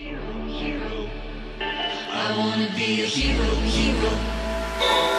Hero, hero. I wanna be a hero, hero.